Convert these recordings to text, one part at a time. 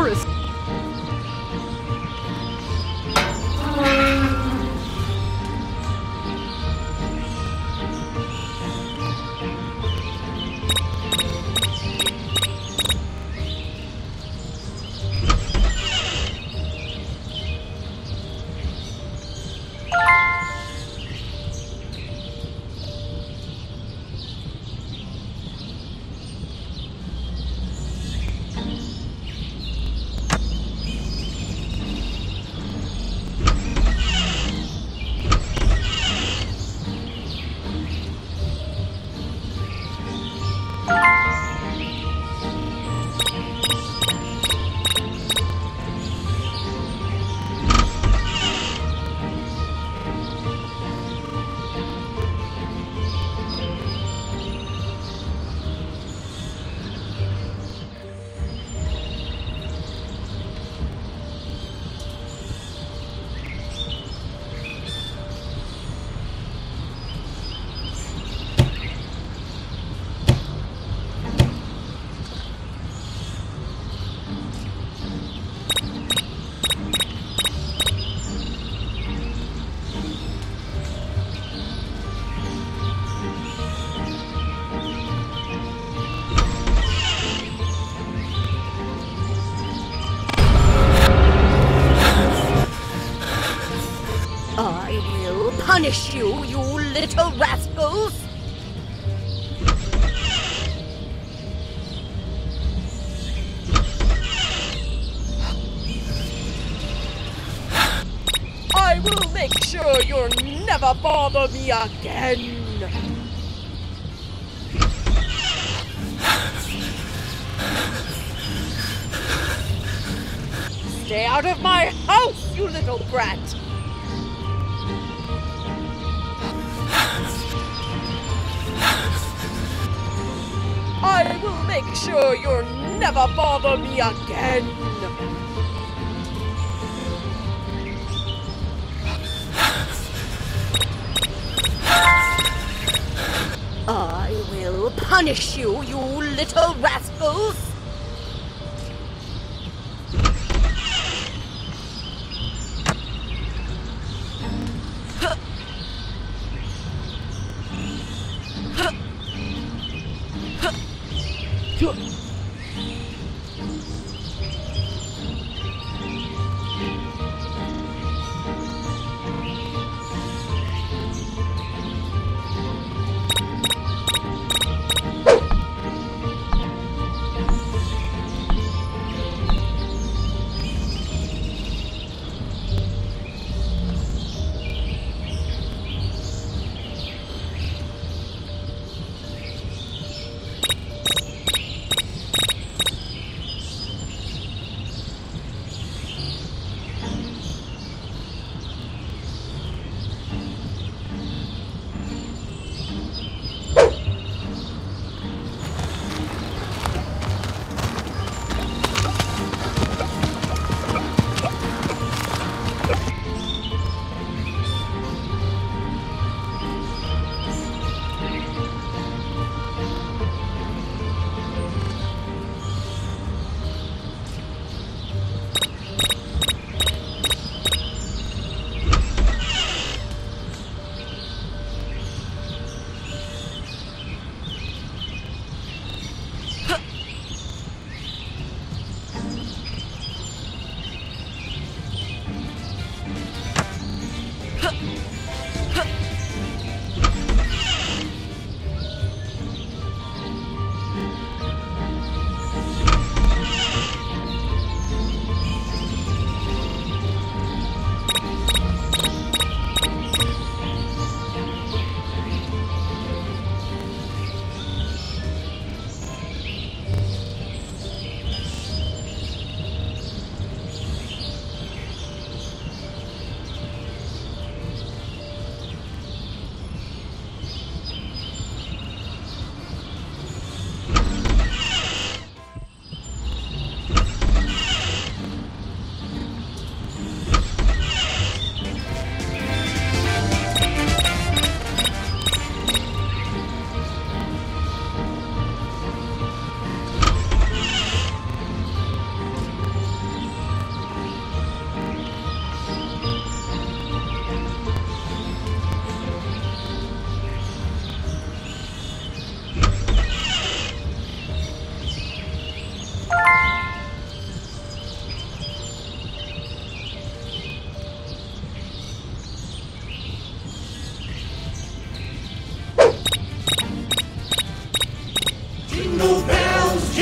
Everest. Punish you, you little rascals! I will make sure you'll never bother me again! Stay out of my house, you little brat! I will make sure you'll never bother me again! I will punish you, you little rascals! Jingle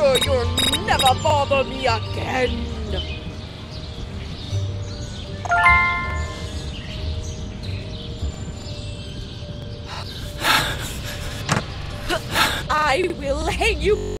sure you'll never bother me again. I will hang you